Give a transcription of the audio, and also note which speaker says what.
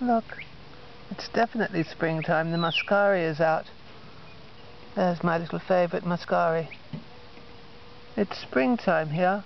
Speaker 1: Look, it's definitely springtime. The muscari is out. There's my little favourite muscari. It's springtime here.